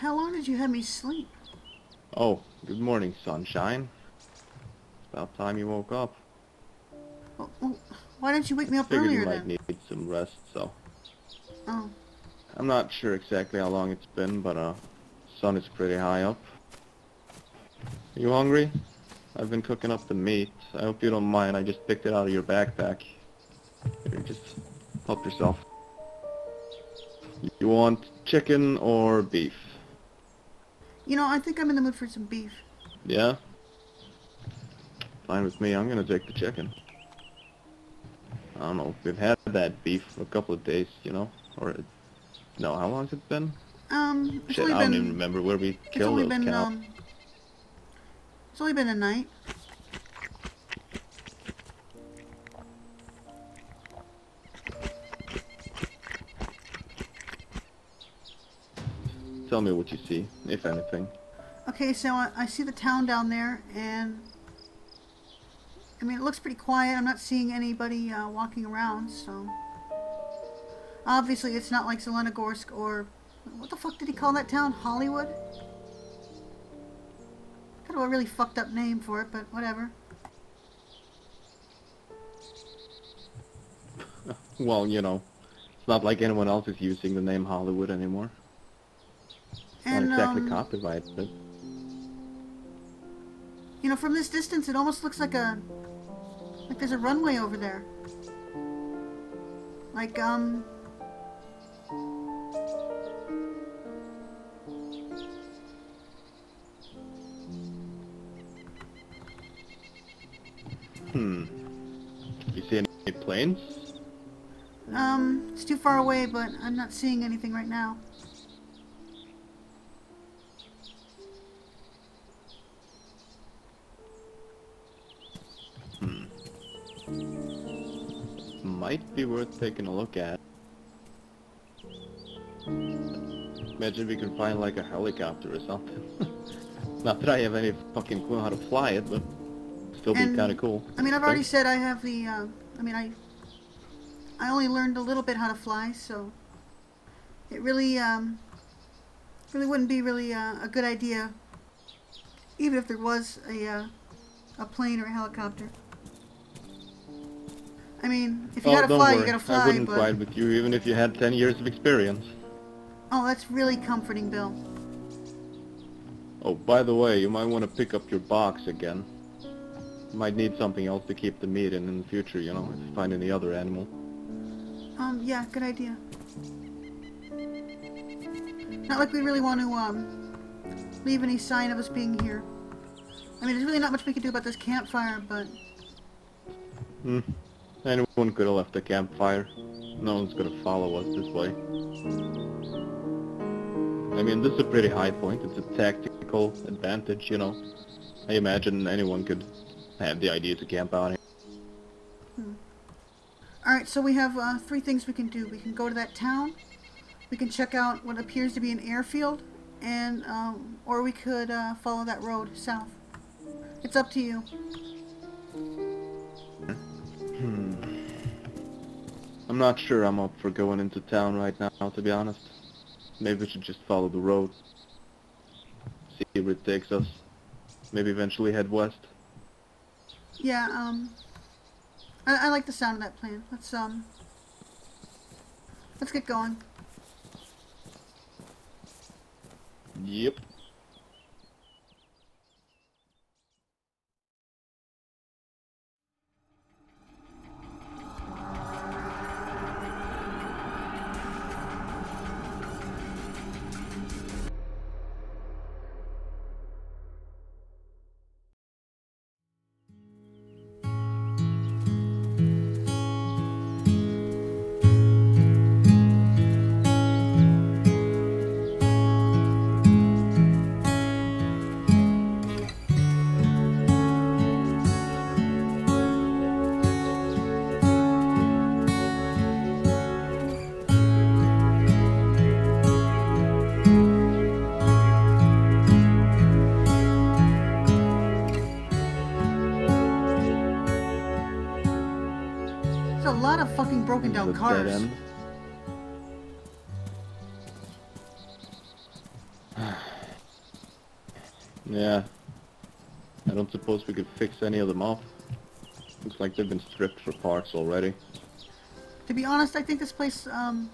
how long did you have me sleep? Oh, good morning, sunshine. It's about time you woke up. Well, well, why didn't you wake me up Figured earlier you might then? need some rest, so. Oh, I'm not sure exactly how long it's been, but uh, sun is pretty high up. Are you hungry? I've been cooking up the meat. I hope you don't mind. I just picked it out of your backpack. Here, just help yourself. You want chicken or beef? You know, I think I'm in the mood for some beef. Yeah? Fine with me. I'm gonna take the chicken. I don't know. We've had that beef for a couple of days, you know? Or, no, how long's it been? Um, it's Shit, I don't been, even remember where we killed those been, cows. um, it's only been a night. Tell me what you see, if anything. Okay, so I, I see the town down there, and I mean, it looks pretty quiet. I'm not seeing anybody uh, walking around, so obviously it's not like Zelenogorsk or what the fuck did he call that town? Hollywood? Kind of a really fucked up name for it, but whatever. Well, you know, it's not like anyone else is using the name Hollywood anymore. And not exactly um, copyrighted. but you know, from this distance, it almost looks like a like there's a runway over there. Like um, Hmm. You see any planes? um, it's too far away, but I'm not seeing anything right now. Might be worth taking a look at. Imagine we can find like a helicopter or something. not that I have any fucking clue how to fly it, but still be kind of cool. I mean, I've already said I have the. Uh, I mean, I. I only learned a little bit how to fly, so it really, um, really wouldn't be really uh, a good idea, even if there was a uh, a plane or a helicopter. I mean, if you oh, gotta fly, worry. you gotta fly. I wouldn't but ride with you even if you had 10 years of experience. oh, that's really comforting, Bill. Oh, by the way, you might want to pick up your box again. You might need something else to keep the meat in in the future, you know, if you find any other animal. Um, yeah, good idea. Not like we really want to um leave any sign of us being here. I mean, there's really not much we can do about this campfire, but Hmm. Anyone could have left a campfire. No one's gonna follow us this way. I mean, this is a pretty high point. It's a tactical advantage, you know. I imagine anyone could have the idea to camp out here. All right, so we have uh, three things we can do. We can go to that town. We can check out what appears to be an airfield, and um, or we could uh, follow that road south. It's up to you. I'm not sure I'm up for going into town right now, to be honest. Maybe we should just follow the road. See where it takes us. Maybe eventually head west. Yeah. Um. I, I like the sound of that plan. Let's um. Let's get going. Yep. Fucking broken down It's a dead cars. Yeah. I don't suppose we could fix any of them up. Looks like they've been stripped for parts already. To be honest, I think this place, um,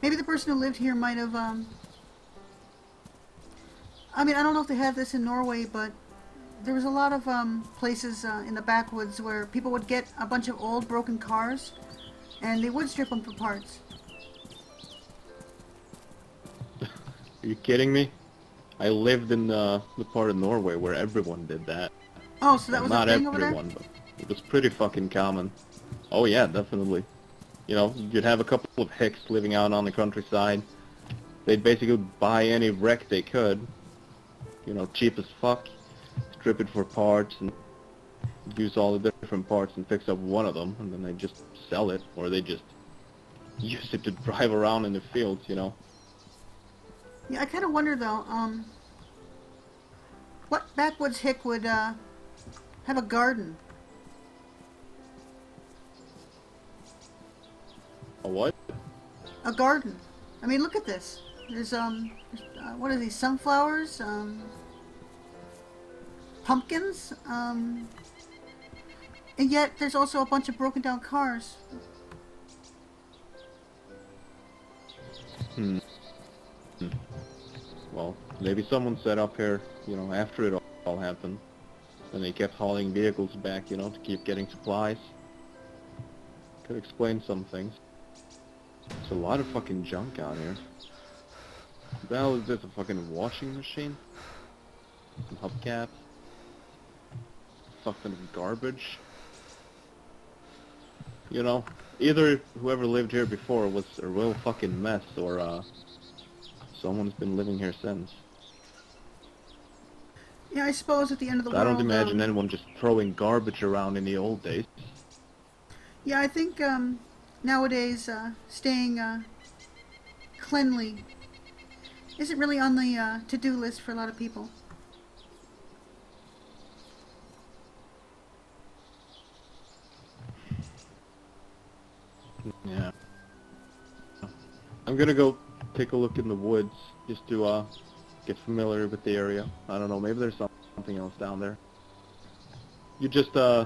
maybe the person who lived here might have, um, I mean, I don't know if they have this in Norway, but there was a lot of, um, places, uh, in the backwoods where people would get a bunch of old broken cars, and they would strip them for parts. Are you kidding me? I lived in the, the part of Norway where everyone did that. Oh, so that Well, was not a thing over there? everyone, but it was pretty fucking common. Oh yeah, definitely. You know, you'd have a couple of hicks living out on the countryside. They'd basically buy any wreck they could. You know, cheap as fuck. Strip it for parts and use all the different parts and fix up one of them, and then they just sell it, or they just use it to drive around in the fields. You know. Yeah, I kind of wonder though, um, what backwoods hick would, uh, have a garden? A what? A garden. I mean, look at this. There's, um, uh, what are these, sunflowers, um, pumpkins, um, and yet there's also a bunch of broken down cars. Hmm. Hmm. Well, maybe someone set up here, you know, after it all- happened. And they kept hauling vehicles back, you know, to keep getting supplies. Could explain some things. There's a lot of fucking junk out here. The hell is this, a fucking washing machine? Some hubcaps? Fucking garbage? You know, either whoever lived here before was a real fucking mess, or, uh, someone's been living here since. Yeah, I suppose at the end of the I world. don't imagine um, anyone just throwing garbage around in the old days. Yeah, I think um, nowadays uh, staying uh, cleanly isn't really on the uh, to-do list for a lot of people. Yeah. I'm gonna go take a look in the woods just to uh get familiar with the area. I don't know, maybe there's something else down there. You just uh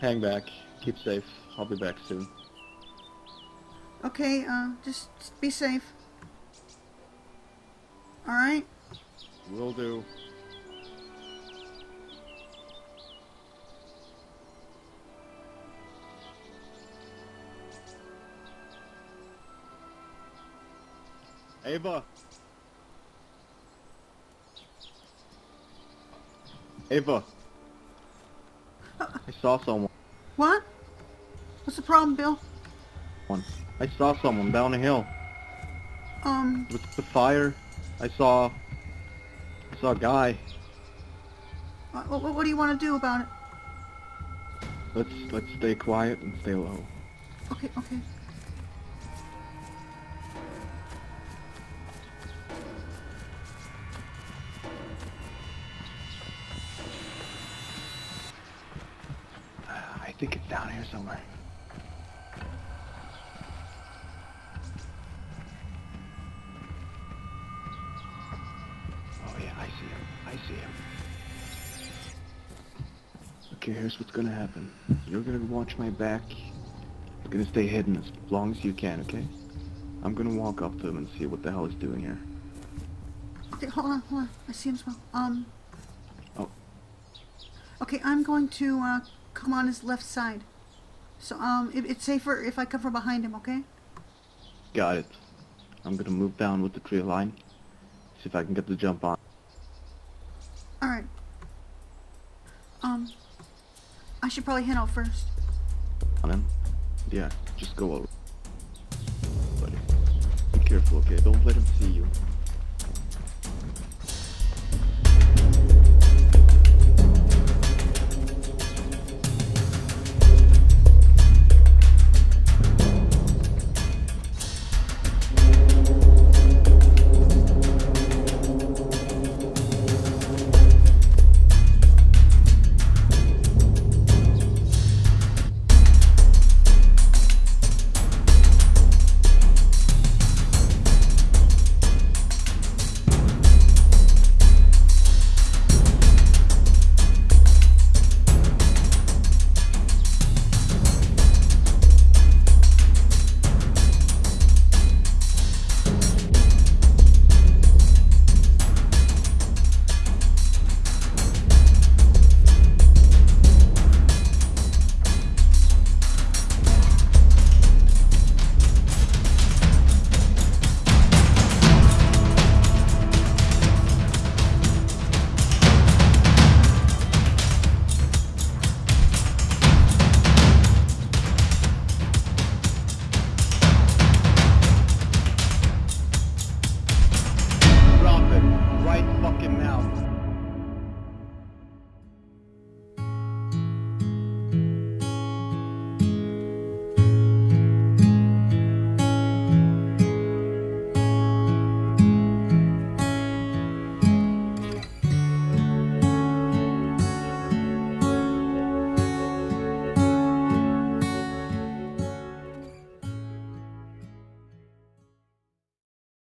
hang back, keep safe. I'll be back soon. Okay, uh, just, just be safe. All right. Will do. Eva. Eva. I saw someone. What? What's the problem, Bill? I saw someone down the hill Um, with the fire. I saw. I saw a guy. what, what, what do you want to do about it? Let's let's stay quiet and stay low. Okay, okay. Somewhere. Oh yeah, I see him. I see him. Okay, here's what's gonna happen. You're gonna watch my back. You're gonna stay hidden as long as you can, okay? I'm gonna walk up to him and see what the hell he's doing here. Okay, hold on, hold on. I see him smell. Um. Oh. Okay, I'm going to uh, come on his left side. So um, it, it's safer if I come from behind him. Okay? Got it. I'm gonna move down with the tree line. See if I can get the jump on. All right. Um, I should probably head out first. on him. Yeah, just go over. Buddy. Be careful, okay? Don't let him see you.